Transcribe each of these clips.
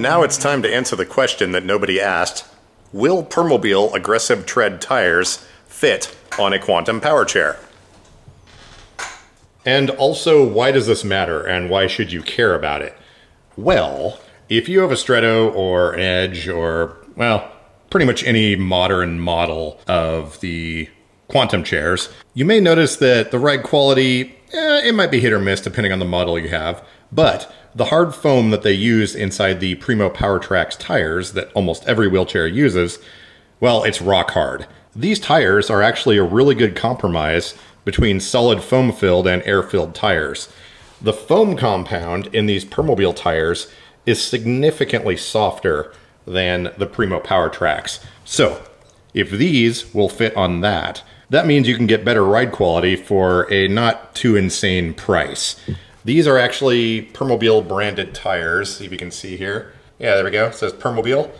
And now it's time to answer the question that nobody asked. Will Permobil aggressive tread tires fit on a Quantum power chair? And also, why does this matter and why should you care about it? Well, if you have a Stretto or Edge or, well, pretty much any modern model of the Quantum chairs, you may notice that the ride quality, eh, it might be hit or miss depending on the model you have, but the hard foam that they use inside the Primo Powertrax tires that almost every wheelchair uses, well, it's rock hard. These tires are actually a really good compromise between solid foam filled and air filled tires. The foam compound in these Permobil tires is significantly softer than the Primo Powertrax. So, if these will fit on that, that means you can get better ride quality for a not too insane price. These are actually Permobil branded tires, if you can see here. Yeah, there we go, it says Permobil.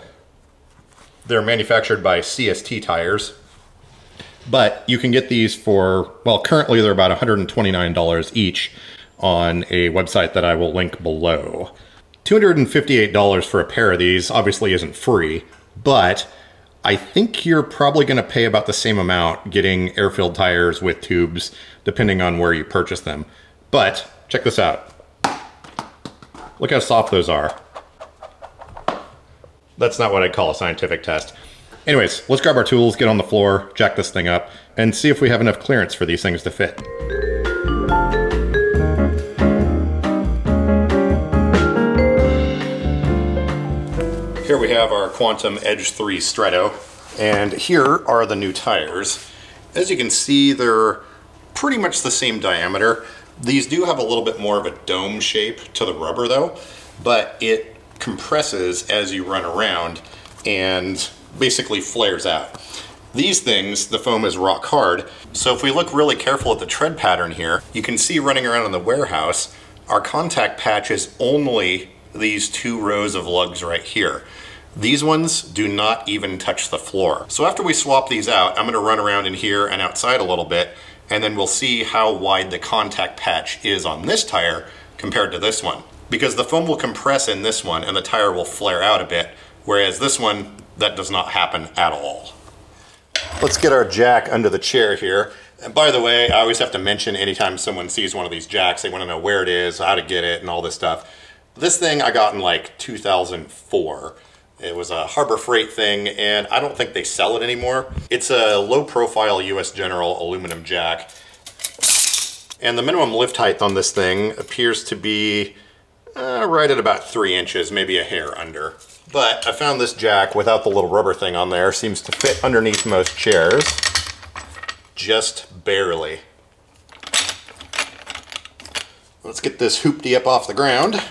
They're manufactured by CST tires, but you can get these for, well, currently they're about $129 each on a website that I will link below. $258 for a pair of these obviously isn't free, but I think you're probably going to pay about the same amount getting air-filled tires with tubes, depending on where you purchase them. But check this out. Look how soft those are. That's not what I'd call a scientific test. Anyways, let's grab our tools, get on the floor, jack this thing up, and see if we have enough clearance for these things to fit. Here we have our Quantum Edge 3 Stretto, and here are the new tires. As you can see, they're pretty much the same diameter. These do have a little bit more of a dome shape to the rubber though, but it compresses as you run around and basically flares out. These things, the foam is rock hard, so if we look really careful at the tread pattern here, you can see running around in the warehouse, our contact patch is only these two rows of lugs right here. These ones do not even touch the floor. So after we swap these out, I'm gonna run around in here and outside a little bit, and then we'll see how wide the contact patch is on this tire compared to this one. Because the foam will compress in this one and the tire will flare out a bit, whereas this one, that does not happen at all. Let's get our jack under the chair here. And by the way, I always have to mention anytime someone sees one of these jacks, they wanna know where it is, how to get it, and all this stuff. This thing I got in like 2004. It was a Harbor Freight thing, and I don't think they sell it anymore. It's a low-profile U.S. General aluminum jack. And the minimum lift height on this thing appears to be uh, right at about three inches, maybe a hair under. But I found this jack without the little rubber thing on there. Seems to fit underneath most chairs. Just barely. Let's get this hoopty up off the ground.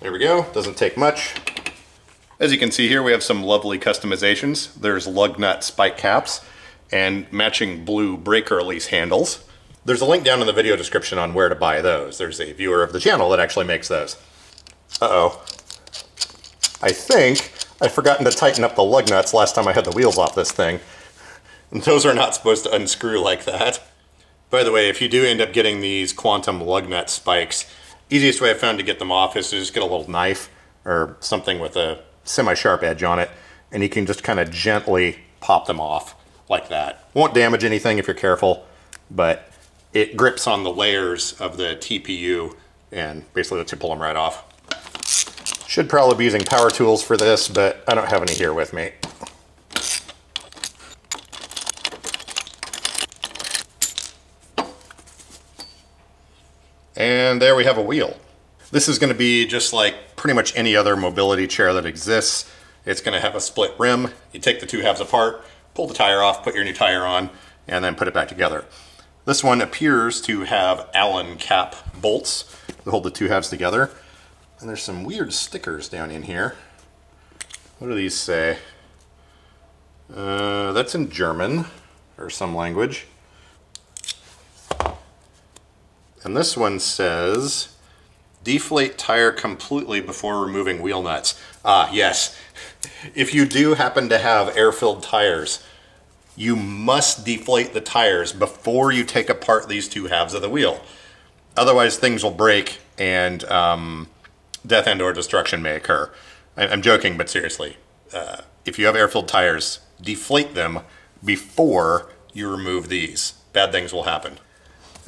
There we go, doesn't take much. As you can see here, we have some lovely customizations. There's lug nut spike caps and matching blue breaker release handles. There's a link down in the video description on where to buy those. There's a viewer of the channel that actually makes those. Uh-oh. I think I've forgotten to tighten up the lug nuts last time I had the wheels off this thing. And those are not supposed to unscrew like that. By the way, if you do end up getting these quantum lug nut spikes, easiest way I've found to get them off is to just get a little knife or something with a semi-sharp edge on it, and you can just kind of gently pop them off like that. Won't damage anything if you're careful, but it grips on the layers of the TPU and basically lets you pull them right off. Should probably be using power tools for this, but I don't have any here with me. And there we have a wheel. This is going to be just like pretty much any other mobility chair that exists. It's going to have a split rim. You take the two halves apart, pull the tire off, put your new tire on, and then put it back together. This one appears to have Allen cap bolts that hold the two halves together. And there's some weird stickers down in here. What do these say? Uh, that's in German or some language. And this one says, deflate tire completely before removing wheel nuts. Ah, yes. If you do happen to have air-filled tires, you must deflate the tires before you take apart these two halves of the wheel. Otherwise things will break and um, death and or destruction may occur. I'm joking, but seriously, uh, if you have air-filled tires, deflate them before you remove these. Bad things will happen.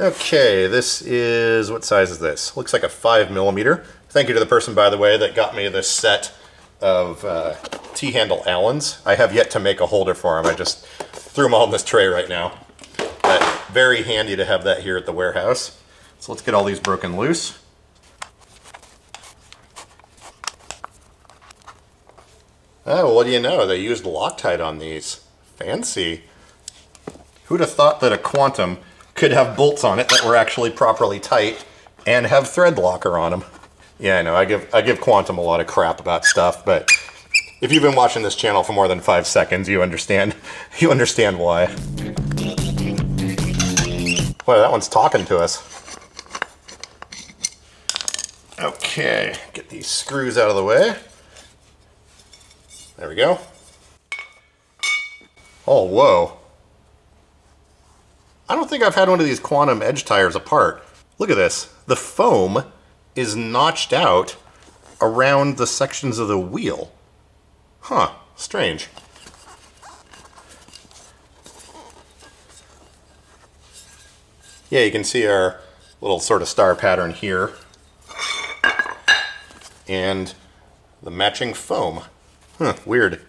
Okay, this is, what size is this? Looks like a five millimeter. Thank you to the person, by the way, that got me this set of uh, T-handle Allens. I have yet to make a holder for them. I just threw them all in this tray right now. But very handy to have that here at the warehouse. So let's get all these broken loose. Oh, what do you know? They used Loctite on these. Fancy. Who'd have thought that a Quantum could have bolts on it that were actually properly tight and have thread locker on them? Yeah, I know. I give I give Quantum a lot of crap about stuff, but if you've been watching this channel for more than five seconds, you understand. You understand why. Boy, that one's talking to us. Okay, get these screws out of the way. There we go. Oh, whoa. I don't think I've had one of these quantum edge tires apart. Look at this. The foam is notched out around the sections of the wheel. Huh, strange. Yeah, you can see our little sort of star pattern here. And the matching foam. Huh, weird.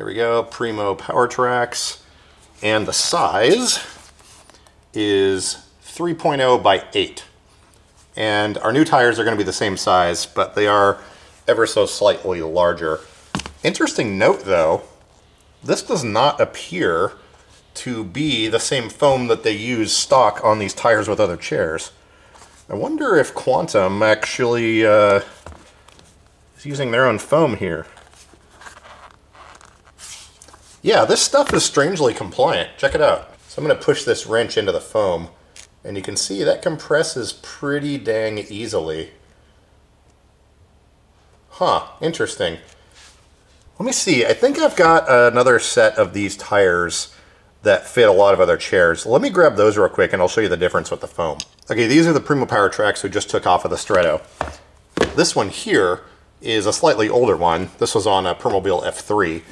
There we go, Primo Powertrax. And the size is 3.0 by 8. And our new tires are going to be the same size, but they are ever so slightly larger. Interesting note though, this does not appear to be the same foam that they use stock on these tires with other chairs. I wonder if Quantum actually uh, is using their own foam here. Yeah, this stuff is strangely compliant. Check it out. So I'm going to push this wrench into the foam, and you can see that compresses pretty dang easily. Huh, interesting. Let me see, I think I've got another set of these tires that fit a lot of other chairs. Let me grab those real quick and I'll show you the difference with the foam. Okay, these are the Primo Powertrax we just took off of the Stretto. This one here is a slightly older one. This was on a Permobil F3.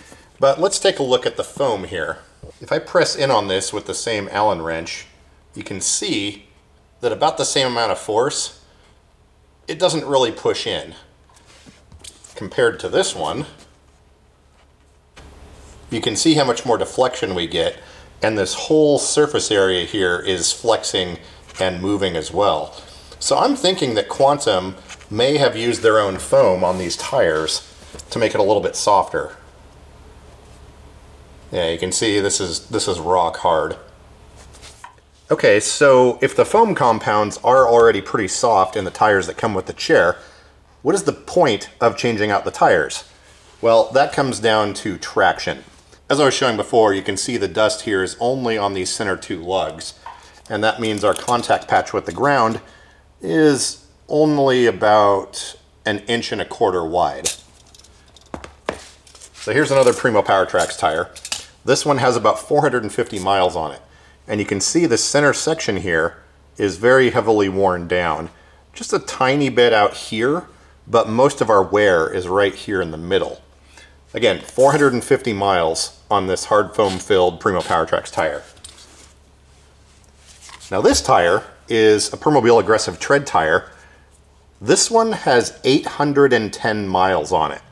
But let's take a look at the foam here. If I press in on this with the same Allen wrench, you can see that about the same amount of force, it doesn't really push in. Compared to this one, you can see how much more deflection we get, and this whole surface area here is flexing and moving as well. So I'm thinking that Quantum may have used their own foam on these tires to make it a little bit softer. Yeah, you can see this is this is rock hard. Okay, so if the foam compounds are already pretty soft in the tires that come with the chair, what is the point of changing out the tires? Well, that comes down to traction. As I was showing before, you can see the dust here is only on these center two lugs, and that means our contact patch with the ground is only about an inch and a quarter wide. So here's another Primo Powertrax tire. This one has about 450 miles on it. And you can see the center section here is very heavily worn down. Just a tiny bit out here, but most of our wear is right here in the middle. Again, 450 miles on this hard foam filled Primo PowerTrax tire. Now this tire is a Permobil Aggressive Tread tire. This one has 810 miles on it.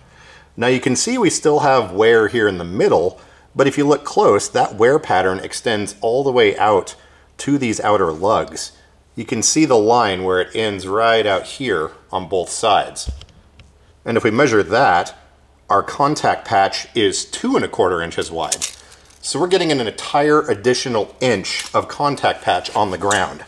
Now you can see we still have wear here in the middle, but if you look close, that wear pattern extends all the way out to these outer lugs. You can see the line where it ends right out here on both sides. And if we measure that, our contact patch is two and a quarter inches wide. So we're getting an entire additional inch of contact patch on the ground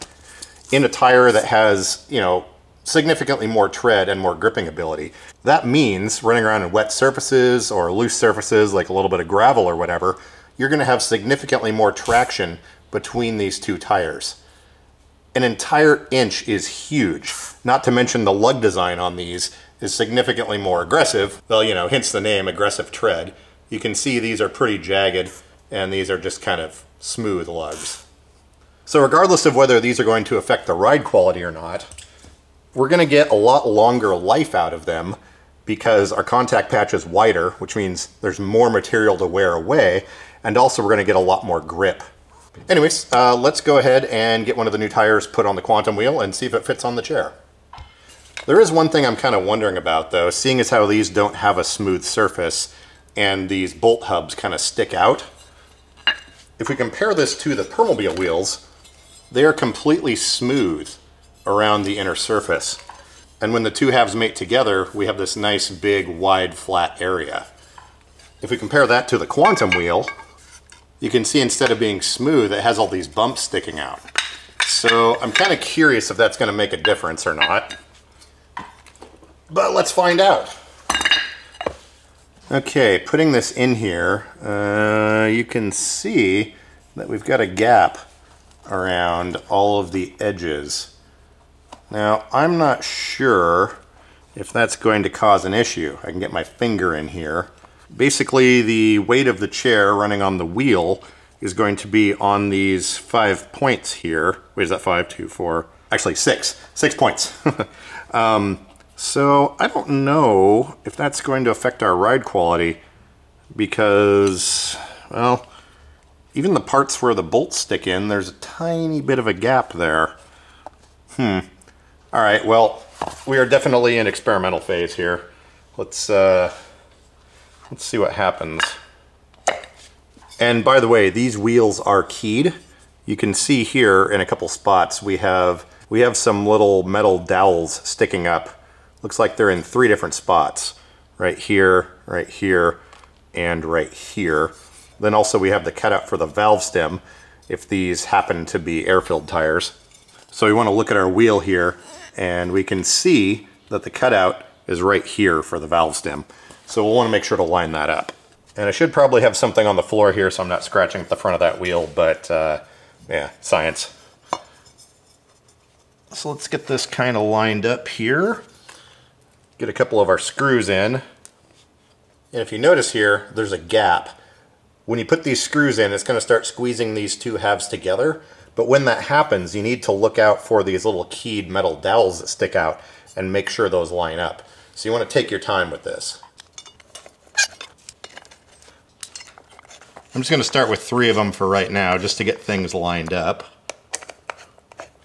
in a tire that has, you know, significantly more tread and more gripping ability. That means running around in wet surfaces or loose surfaces like a little bit of gravel or whatever, you're going to have significantly more traction between these two tires. An entire inch is huge, not to mention the lug design on these is significantly more aggressive. Well, you know, hence the name aggressive tread. You can see these are pretty jagged and these are just kind of smooth lugs. So regardless of whether these are going to affect the ride quality or not, we're going to get a lot longer life out of them because our contact patch is wider, which means there's more material to wear away, and also we're going to get a lot more grip. Anyways, uh, let's go ahead and get one of the new tires put on the Quantum wheel and see if it fits on the chair. There is one thing I'm kind of wondering about though, seeing as how these don't have a smooth surface and these bolt hubs kind of stick out. If we compare this to the Permobil wheels, they are completely smooth around the inner surface. And when the two halves mate together, we have this nice big wide flat area. If we compare that to the Quantum wheel, you can see instead of being smooth, it has all these bumps sticking out. So I'm kind of curious if that's going to make a difference or not. But let's find out. Okay, putting this in here, uh, you can see that we've got a gap around all of the edges. Now, I'm not sure if that's going to cause an issue. I can get my finger in here. Basically, the weight of the chair running on the wheel is going to be on these five points here. Wait, is that five, two, four? Actually, six. Six points. um, so I don't know if that's going to affect our ride quality because, well, even the parts where the bolts stick in, there's a tiny bit of a gap there. Hmm. All right, well, we are definitely in experimental phase here. Let's, uh, let's see what happens. And by the way, these wheels are keyed. You can see here in a couple spots, we have, we have some little metal dowels sticking up. Looks like they're in three different spots. Right here, right here, and right here. Then also we have the cutout for the valve stem if these happen to be air-filled tires. So we want to look at our wheel here and we can see that the cutout is right here for the valve stem. So we'll want to make sure to line that up. And I should probably have something on the floor here so I'm not scratching at the front of that wheel, but uh, yeah, science. So let's get this kind of lined up here. Get a couple of our screws in. And if you notice here, there's a gap. When you put these screws in, it's to start squeezing these two halves together. But when that happens, you need to look out for these little keyed metal dowels that stick out and make sure those line up. So you want to take your time with this. I'm just going to start with three of them for right now, just to get things lined up.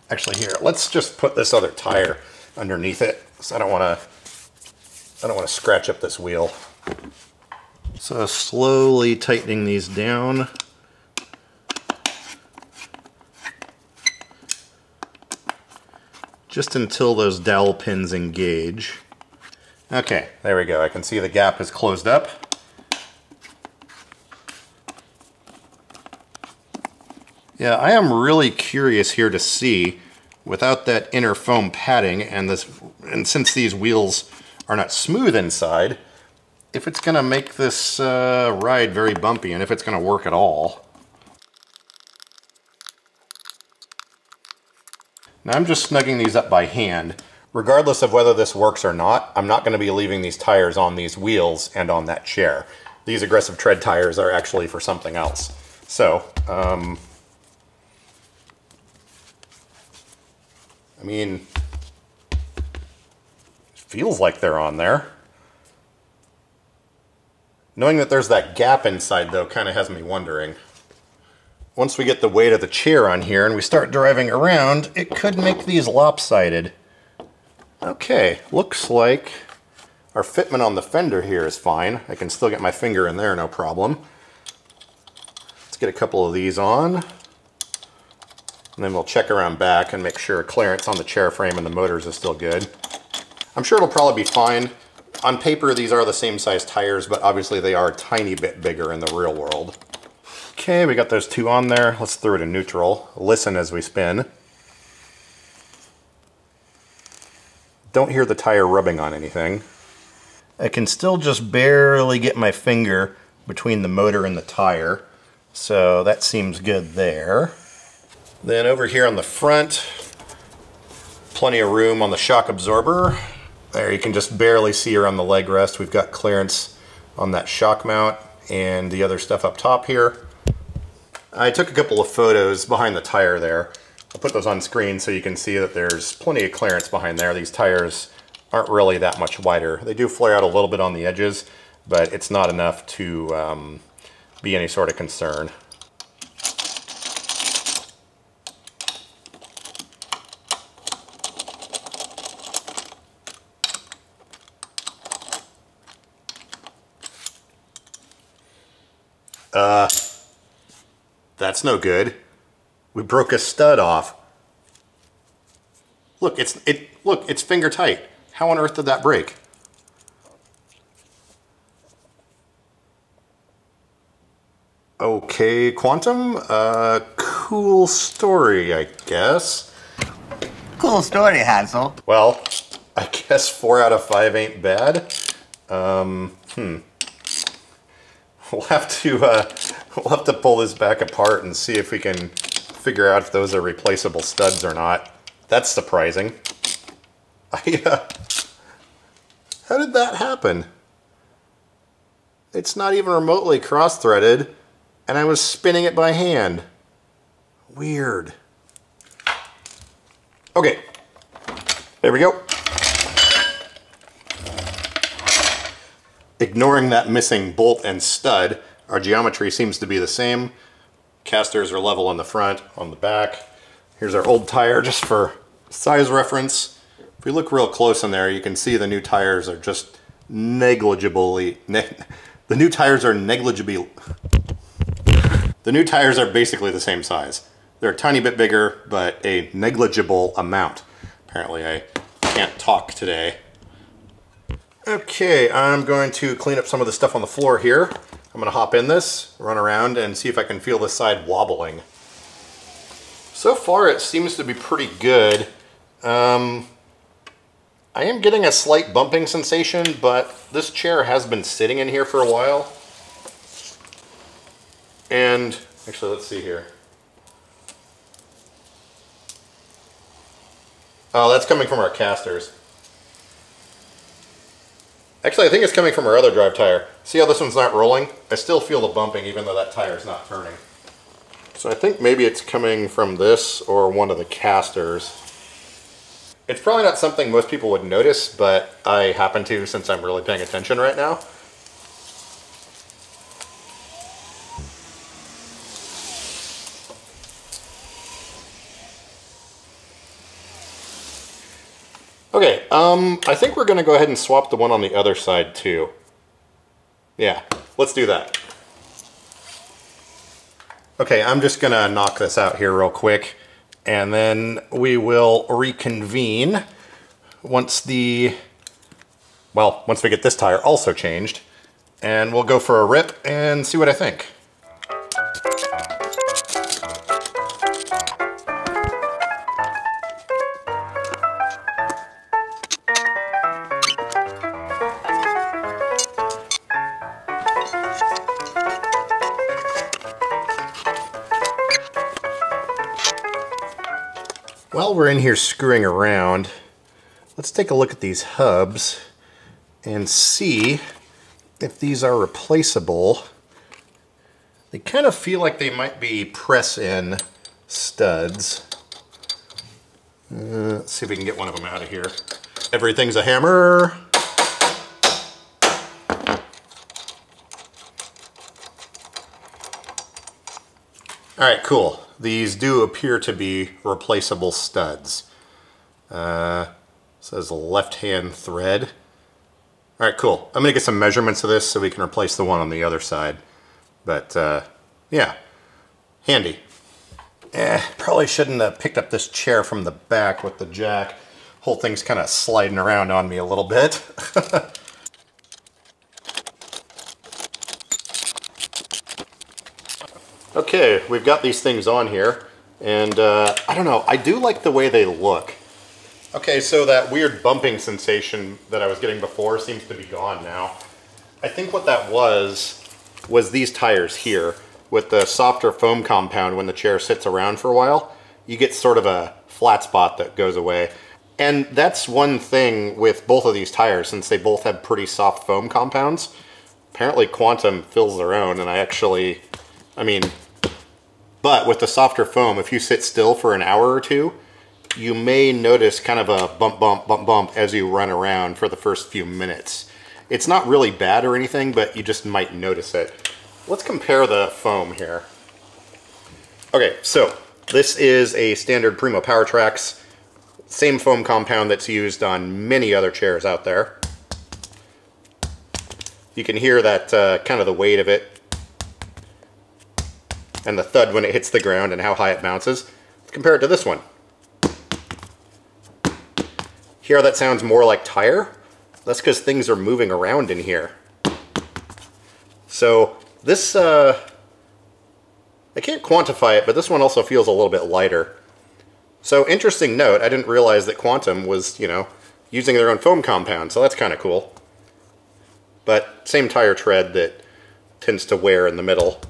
Actually, here, let's just put this other tire underneath it, so I don't want to, I don't want to scratch up this wheel. So slowly tightening these down. Just until those dowel pins engage. Okay, there we go. I can see the gap is closed up. Yeah, I am really curious here to see, without that inner foam padding, and this, and since these wheels are not smooth inside, if it's going to make this uh, ride very bumpy and if it's going to work at all. Now I'm just snugging these up by hand. Regardless of whether this works or not, I'm not going to be leaving these tires on these wheels and on that chair. These aggressive tread tires are actually for something else. So, um, I mean, feels like they're on there. Knowing that there's that gap inside though kind of has me wondering once we get the weight of the chair on here and we start driving around, it could make these lopsided. Okay, looks like our fitment on the fender here is fine. I can still get my finger in there, no problem. Let's get a couple of these on. And then we'll check around back and make sure clearance on the chair frame and the motors is still good. I'm sure it'll probably be fine. On paper, these are the same size tires, but obviously they are a tiny bit bigger in the real world. Okay, we got those two on there. Let's throw it in neutral. Listen as we spin. Don't hear the tire rubbing on anything. I can still just barely get my finger between the motor and the tire. So that seems good there. Then over here on the front, plenty of room on the shock absorber. There you can just barely see around the leg rest. We've got clearance on that shock mount and the other stuff up top here. I took a couple of photos behind the tire there I'll put those on screen so you can see that there's plenty of clearance behind there. These tires aren't really that much wider. They do flare out a little bit on the edges, but it's not enough to um, be any sort of concern. Uh, that's no good. We broke a stud off. Look, it's it. Look, it's finger tight. How on earth did that break? Okay, Quantum. Uh, cool story, I guess. Cool story, Hansel. Well, I guess four out of five ain't bad. Um, hmm. We'll have to uh, we'll have to pull this back apart and see if we can figure out if those are replaceable studs or not. That's surprising. I, uh, how did that happen? It's not even remotely cross-threaded, and I was spinning it by hand. Weird. Okay, there we go. Ignoring that missing bolt and stud, our geometry seems to be the same. Casters are level on the front, on the back. Here's our old tire just for size reference. If we look real close in there, you can see the new tires are just negligibly, ne the new tires are negligibly, the new tires are basically the same size. They're a tiny bit bigger, but a negligible amount. Apparently I can't talk today. Okay, I'm going to clean up some of the stuff on the floor here. I'm to hop in this, run around, and see if I can feel the side wobbling. So far it seems to be pretty good. Um, I am getting a slight bumping sensation, but this chair has been sitting in here for a while. And, actually let's see here. Oh, that's coming from our casters. Actually, I think it's coming from our other drive tire. See how this one's not rolling? I still feel the bumping even though that tire's not turning. So I think maybe it's coming from this or one of the casters. It's probably not something most people would notice, but I happen to since I'm really paying attention right now. Okay, um, I think we're gonna go ahead and swap the one on the other side too. Yeah, let's do that. Okay, I'm just gonna knock this out here real quick and then we will reconvene once the, well, once we get this tire also changed and we'll go for a rip and see what I think. While we're in here screwing around, let's take a look at these hubs and see if these are replaceable. They kind of feel like they might be press-in studs. Uh, let's see if we can get one of them out of here. Everything's a hammer. All right, cool these do appear to be replaceable studs. Uh, says left hand thread. All right, cool. I'm gonna get some measurements of this so we can replace the one on the other side. But uh, yeah, handy. Eh, probably shouldn't have picked up this chair from the back with the jack. Whole thing's kind of sliding around on me a little bit. Okay, we've got these things on here, and uh, I don't know, I do like the way they look. Okay, so that weird bumping sensation that I was getting before seems to be gone now. I think what that was, was these tires here. With the softer foam compound, when the chair sits around for a while, you get sort of a flat spot that goes away. And that's one thing with both of these tires, since they both have pretty soft foam compounds. Apparently Quantum fills their own, and I actually, I mean, But with the softer foam, if you sit still for an hour or two, you may notice kind of a bump, bump, bump, bump as you run around for the first few minutes. It's not really bad or anything, but you just might notice it. Let's compare the foam here. Okay, so this is a standard Primo Powertrax, same foam compound that's used on many other chairs out there. You can hear that uh, kind of the weight of it and the thud when it hits the ground and how high it bounces. Let's compare it to this one. Here that sounds more like tire. That's because things are moving around in here. So this, uh, I can't quantify it, but this one also feels a little bit lighter. So interesting note, I didn't realize that Quantum was, you know, using their own foam compound, so that's kind of cool. But same tire tread that tends to wear in the middle.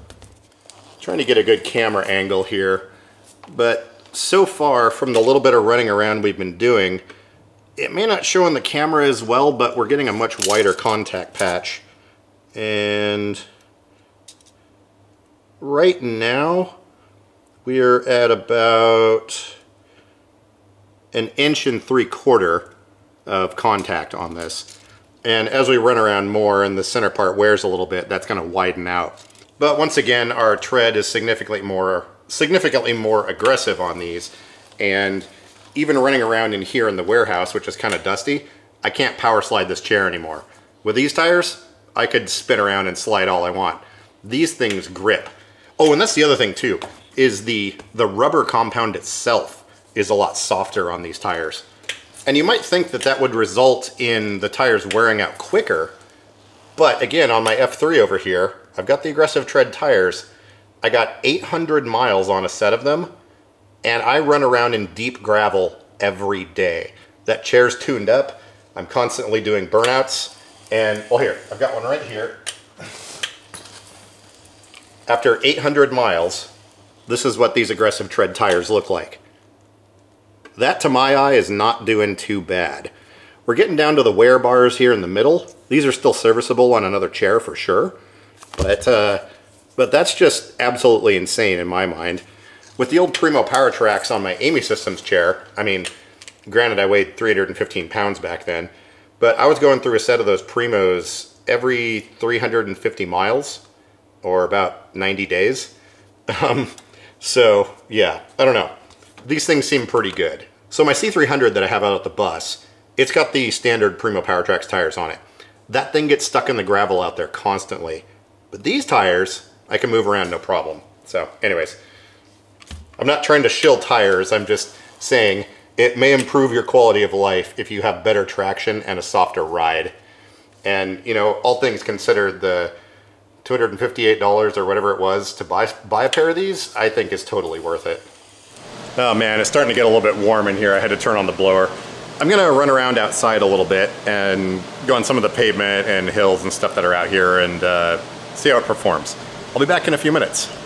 Trying to get a good camera angle here, but so far from the little bit of running around we've been doing, it may not show on the camera as well, but we're getting a much wider contact patch. And right now, we're at about an inch and three quarter of contact on this. And as we run around more and the center part wears a little bit, that's gonna widen out. But once again, our tread is significantly more, significantly more aggressive on these. And even running around in here in the warehouse, which is kind of dusty, I can't power slide this chair anymore. With these tires, I could spin around and slide all I want. These things grip. Oh, and that's the other thing too, is the, the rubber compound itself is a lot softer on these tires. And you might think that that would result in the tires wearing out quicker, but again, on my F3 over here, I've got the aggressive tread tires. I got 800 miles on a set of them, and I run around in deep gravel every day. That chair's tuned up. I'm constantly doing burnouts. And, well here, I've got one right here. After 800 miles, this is what these aggressive tread tires look like. That, to my eye, is not doing too bad. We're getting down to the wear bars here in the middle. These are still serviceable on another chair for sure. But, uh, but that's just absolutely insane in my mind. With the old Primo Powertrax on my Amy Systems chair, I mean, granted I weighed 315 pounds back then, but I was going through a set of those Primos every 350 miles, or about 90 days. Um, so, yeah, I don't know. These things seem pretty good. So my C300 that I have out at the bus, it's got the standard Primo Powertrax tires on it. That thing gets stuck in the gravel out there constantly. But these tires, I can move around no problem. So anyways, I'm not trying to shill tires, I'm just saying it may improve your quality of life if you have better traction and a softer ride. And you know, all things considered, the $258 or whatever it was to buy, buy a pair of these, I think is totally worth it. Oh man, it's starting to get a little bit warm in here. I had to turn on the blower. I'm gonna run around outside a little bit and go on some of the pavement and hills and stuff that are out here and uh, see how it performs. I'll be back in a few minutes.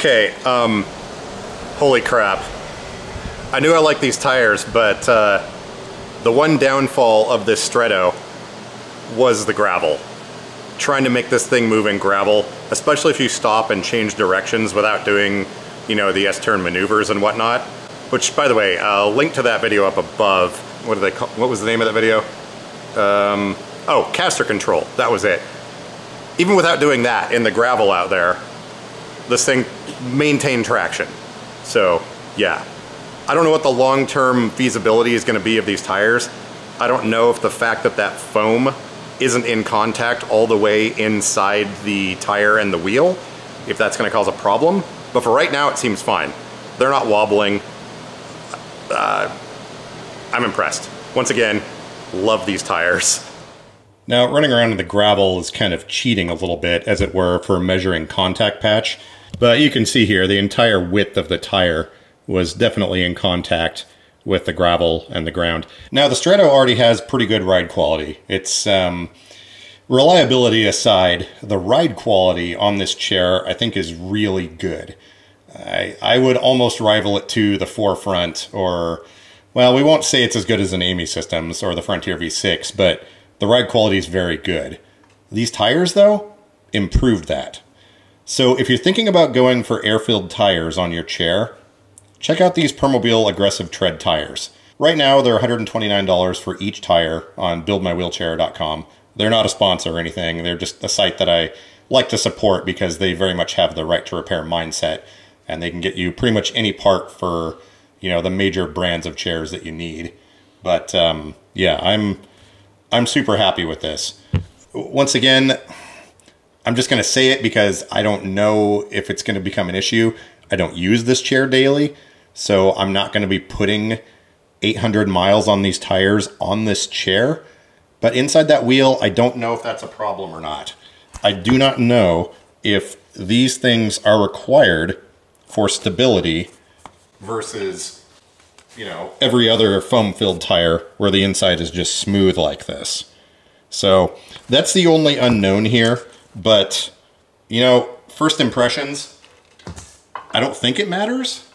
Okay, um, holy crap. I knew I liked these tires, but uh, the one downfall of this Stretto was the gravel. Trying to make this thing move in gravel, especially if you stop and change directions without doing, you know, the S-turn maneuvers and whatnot. Which, by the way, I'll link to that video up above. What do they call, what was the name of that video? Um, oh, caster control, that was it. Even without doing that, in the gravel out there, this thing maintained traction. So yeah, I don't know what the long-term feasibility is gonna be of these tires. I don't know if the fact that that foam isn't in contact all the way inside the tire and the wheel, if that's gonna cause a problem. But for right now, it seems fine. They're not wobbling. Uh, I'm impressed. Once again, love these tires. Now, running around in the gravel is kind of cheating a little bit, as it were, for measuring contact patch. But you can see here, the entire width of the tire was definitely in contact with the gravel and the ground. Now, the Stretto already has pretty good ride quality. It's, um, reliability aside, the ride quality on this chair, I think, is really good. I, I would almost rival it to the Forefront or, well, we won't say it's as good as an AAMI Systems or the Frontier V6, but the ride quality is very good. These tires, though, improved that. So if you're thinking about going for air-filled tires on your chair, check out these Permobil Aggressive Tread tires. Right now, they're $129 for each tire on buildmywheelchair.com. They're not a sponsor or anything. They're just a site that I like to support because they very much have the right to repair mindset and they can get you pretty much any part for, you know, the major brands of chairs that you need. But um, yeah, I'm I'm super happy with this. Once again, I'm just going to say it because I don't know if it's going to become an issue. I don't use this chair daily, so I'm not going to be putting 800 miles on these tires on this chair. But inside that wheel, I don't know if that's a problem or not. I do not know if these things are required for stability versus, you know, every other foam-filled tire where the inside is just smooth like this. So that's the only unknown here. But, you know, first impressions, I don't think it matters.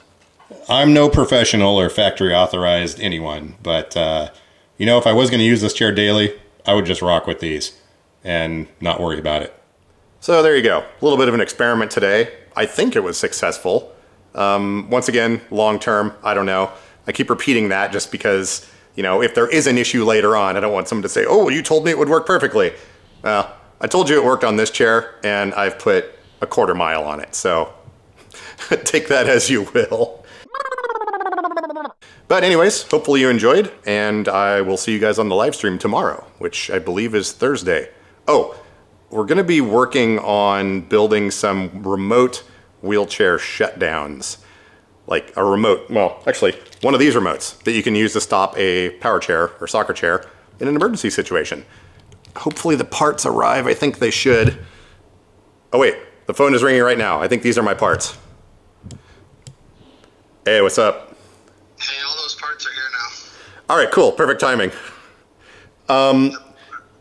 I'm no professional or factory authorized anyone, but, uh, you know, if I was going to use this chair daily, I would just rock with these and not worry about it. So there you go. A little bit of an experiment today. I think it was successful. Um, once again, long term, I don't know. I keep repeating that just because, you know, if there is an issue later on, I don't want someone to say, oh, you told me it would work perfectly. Well, I told you it worked on this chair and I've put a quarter mile on it. So take that as you will. But anyways, hopefully you enjoyed and I will see you guys on the live stream tomorrow, which I believe is Thursday. Oh, we're to be working on building some remote wheelchair shutdowns. Like a remote, well, actually, one of these remotes that you can use to stop a power chair or soccer chair in an emergency situation. Hopefully the parts arrive. I think they should. Oh wait, the phone is ringing right now. I think these are my parts. Hey, what's up? Hey, all those parts are here now. All right, cool. Perfect timing. Um,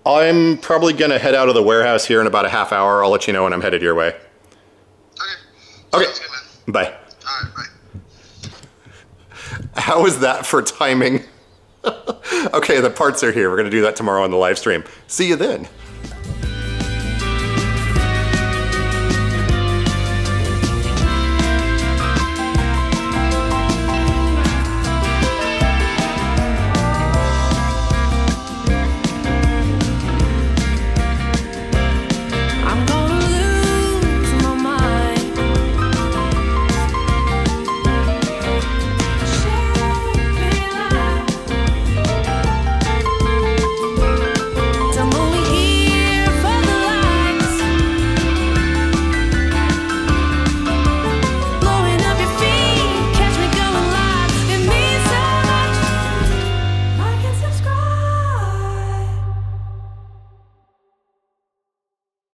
I'm probably going to head out of the warehouse here in about a half hour. I'll let you know when I'm headed your way. Okay. Okay. Good. Bye. All right, bye. How is that for timing? okay, the parts are here. We're going to do that tomorrow on the live stream. See you then.